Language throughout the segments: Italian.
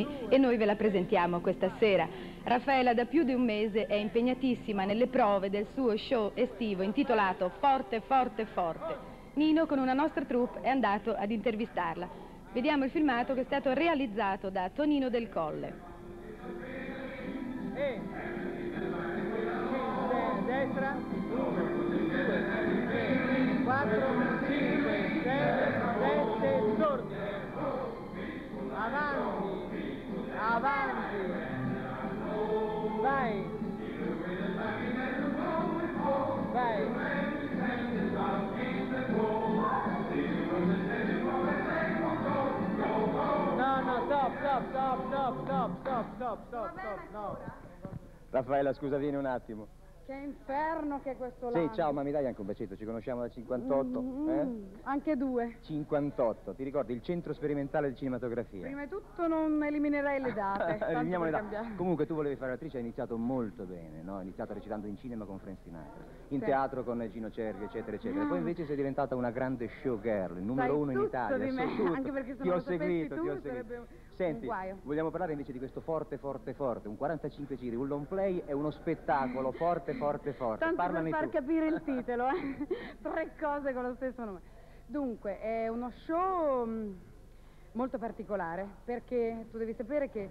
Noemi e noi ve la presentiamo questa sera. Raffaella da più di un mese è impegnatissima nelle prove del suo show estivo intitolato Forte, Forte, Forte. Nino con una nostra troupe è andato ad intervistarla. Vediamo il filmato che è stato realizzato da Tonino del Colle. E destra 4 5 6 7 sordi avanti avanti vai vai stop, stop, stop, stop, stop, stop, stop, no. Raffaella, scusa, vieni un attimo. Che inferno che è questo Sì, lago. ciao, ma mi dai anche un bacetto? Ci conosciamo da 58? Mm, eh? Anche due. 58, ti ricordi il centro sperimentale di cinematografia? Prima di tutto non eliminerei le date. Eliminiamo le date. Comunque tu volevi fare l'attrice, hai iniziato molto bene, no? Hai iniziato recitando in cinema con Frank Sinatra, in Sì. teatro con Gino Cervi, eccetera, eccetera. Ah. Poi invece sei diventata una grande showgirl, il numero Sai uno in Italia. di me, tutto. anche perché se ti non ho lo seguito, tu ti ho seguito. sarebbe Senti, vogliamo parlare invece di questo forte, forte, forte, un 45 giri, un long play e uno spettacolo forte, forte, forte. Tanto Parlami per far tu. capire il titolo, eh. Tre cose con lo stesso nome. Dunque, è uno show mh, molto particolare perché tu devi sapere che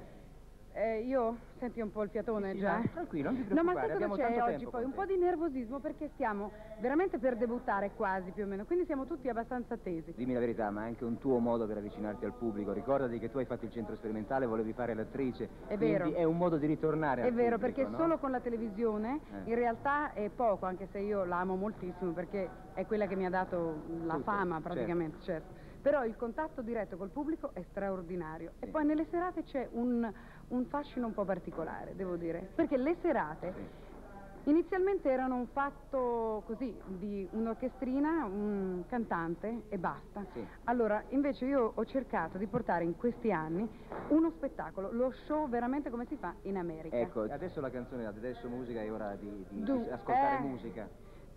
eh, io senti un po' il fiatone Sì, già. eh? tranquillo, non ti No, ma preoccupare, sai cosa c'è oggi poi? Un po' di nervosismo perché stiamo veramente per debuttare quasi più o meno, quindi siamo tutti abbastanza tesi. Dimmi la verità, ma è anche un tuo modo per avvicinarti al pubblico. Ricordati che tu hai fatto il centro sperimentale, volevi fare l'attrice. È quindi vero. È un modo di ritornare È vero, pubblico, perché no? solo con la televisione Eh. in realtà è poco, anche se io la amo moltissimo perché è quella che mi ha dato la Tutto, fama praticamente, certo. Però il contatto diretto col pubblico è straordinario. E poi nelle serate c'è un, un fascino un po' particolare, devo dire. Perché le serate Sì. inizialmente erano un fatto così, di un'orchestrina, un cantante e basta. Sì. Allora, invece io ho cercato di portare in questi anni uno spettacolo, lo show veramente come si fa in America. Ecco, adesso la canzone, adesso musica, è ora di, di- Du- di ascoltare eh. musica.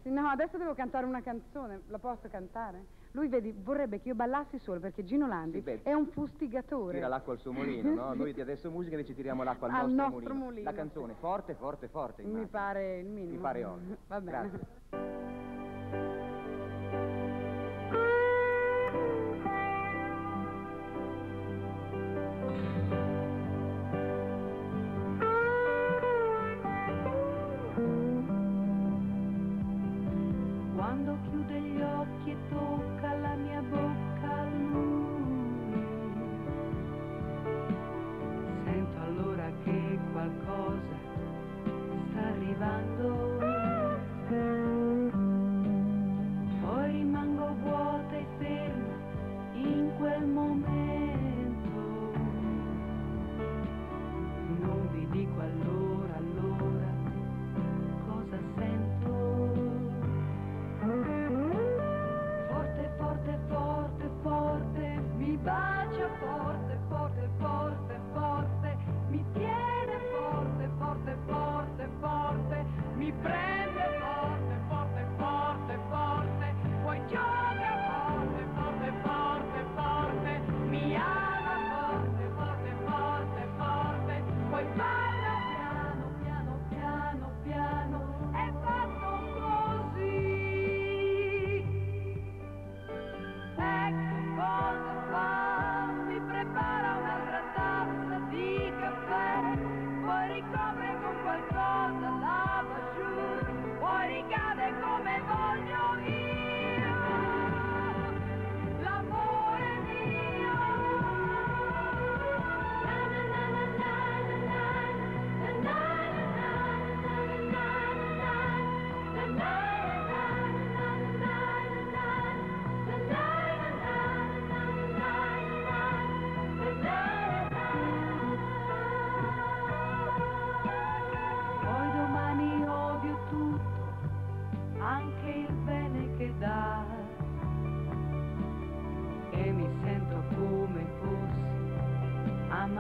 Sì, No, adesso devo cantare una canzone, la posso cantare? Lui, vedi, vorrebbe che io ballassi solo perché Gino Landi Sì, beh, è un fustigatore. Tira l'acqua al suo mulino, no? Noi di adesso musica invece tiriamo l'acqua al, Al nostro, mulino, La canzone, forte, forte, forte. Mi immagino. pare il minimo. Mi pare ovvio. Va bene. Grazie. que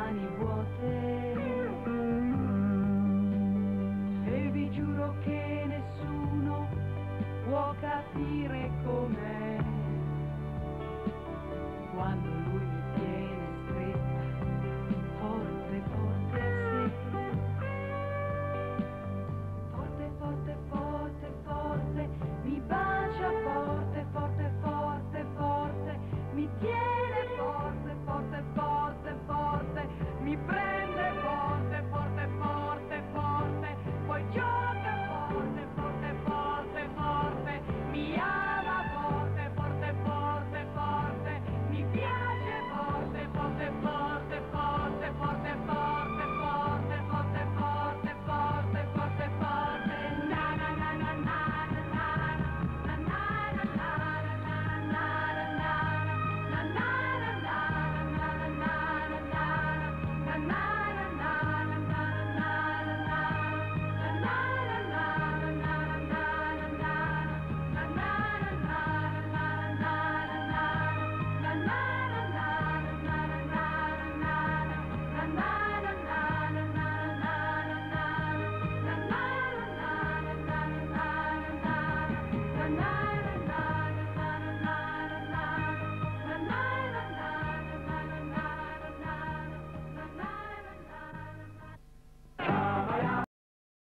mani vuote. E vi giuro che nessuno può capire com'è. Quando